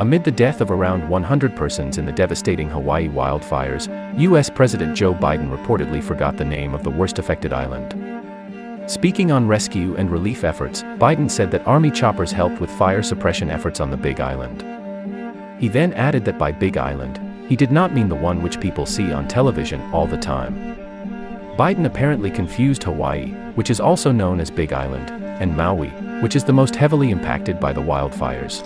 Amid the death of around 100 persons in the devastating Hawaii wildfires, U.S. President Joe Biden reportedly forgot the name of the worst affected island. Speaking on rescue and relief efforts, Biden said that Army choppers helped with fire suppression efforts on the Big Island. He then added that by Big Island, he did not mean the one which people see on television all the time. Biden apparently confused Hawaii, which is also known as Big Island, and Maui, which is the most heavily impacted by the wildfires.